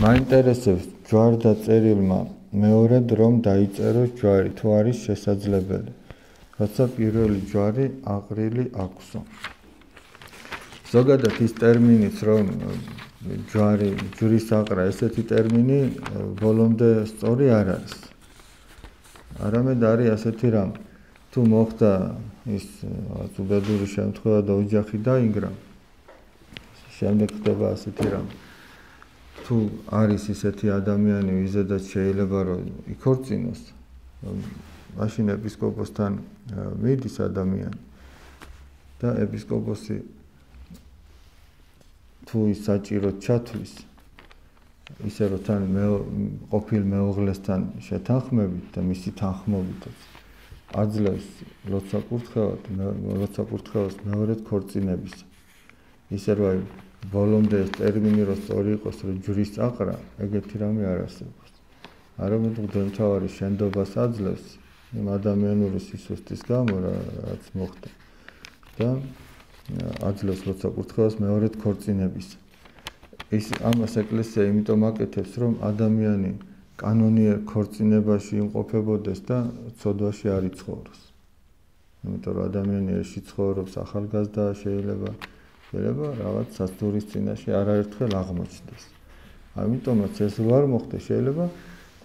მაინტერესებს ჯვარ და წერილმა მეორედ რომ დაიწეროს ჯვარი თუ არის შესაძლებელი. როცა პირველი ჯვარი აყრილი აქვსო. ზოგადად ის ტერმინიც რომ ჯვარი ჯვრის აყრა ესეთი ტერმინი ბოლომდე სწორი არ არის. არამედ არის ასეთი რამ თუ მოხდა ის ზუბედური შემთხვევა და ოჯახი დაინგრა შემდეგ ხდება ასეთი რამ თუ არის ისეთი ადამიანი ვიზედაც შეიძლება რომ იქორწინოს მაშინ ეპისკოპოსთან მიდის ადამიანი და ეპისკოპოსი თუ ის საჭირო ჩათვლის ისე რომ თან მე ყოფილ მეუღლესთან შეთანხმებით და მისი თანხმობით აძლევს როცა კურთხევად როცა კურთხევას მეორედ ქორწინების. ისე რომ აი ბოლომდე ეს ტერმინი რო სწორი იყოს რომ ჯვრის აყრა ეგეთი რამე არ არსებობს არამედ მღვდელმთავარი შენდობას აძლევს იმ ადამიანური სისუსტის გამო რაც მოხდა და აძლევს როცა კურთხევას მეორედ ქორწინების. ის ამას ეკლესია იმიტომ აკეთებს, რომ ადამიანი კანონიერ ქორწინებაში იმყოფებოდეს და ცოდვაში არ იცხოვროს. იმიტომ რომ ადამიანი ერთში ცხოვრობს ახალგაზრდა შეიძლება შეიძლება რაღაც სასტურის წინაშე არაერთხელ აღმოჩნდეს. ამიტომაც ეს ვარ მოხდა შეიძლება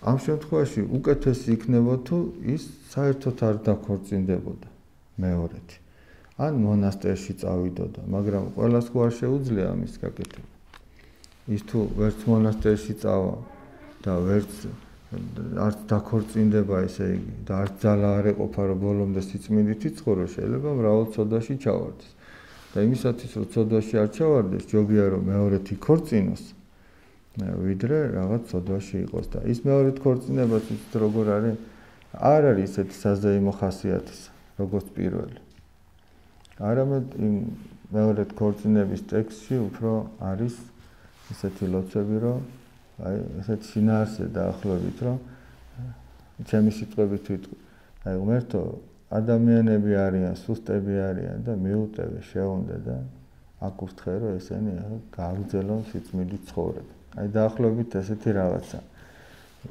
ამ შემთხვევაში უკეთესი იქნება თუ ის საერთოდ არ დაქორწინდებოდა მეორეთი. ან მონასტერში წავიდოდა, მაგრამ ყოველას ხო არ შეუძლია ამის გაკეთება. ის თუ ვერც მონასტერში წავა და ვერც არც დაქორწინდება, ესე იგი, და არც ძალა არ ეყოფა, რომ ბოლომდე სიწმინდით იცხოვრო, შეიძლება მრავალ წოდაში ჩავარდეს. და იმისათვის, რომ წოდაში არ ჩავარდეს, ჯობია რომ მეორეთი ქორწინოს. ვიდრე რაღაც წოდაში იყოს და ის მეორეთ ქორწინებას იცით როგორ არის? არ არის ესეთი საზეიმო ხასიათის, როგორც პირველი. არამედ იმ მეორედ ქორწინების ტექსტში უფრო არის ესეთი ლოცვები, რომ აი ესეთ შინაარსზე დაახლოებით, რომ ჩემი სიტყვებით ვიტყვი. აი ღმერთო, ადამიანები არიან, სუსტები არიან და მიუტევე შეუნდა და აკურთხე, რომ ესენი გავძელონ სიწმინდით ცხოვრება. აი დაახლოებით ესეთი რაღაცა.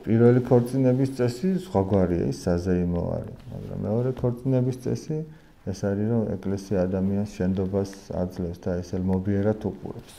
პირველი ქორწინების წესი სხვაგვარია, ის საზეიმო არის, მაგრამ მეორე ქორწინების წესი ეს არის რომ ეკლესია ადამიანს შენდობას აძლევს და ესე მობიერად უყურებს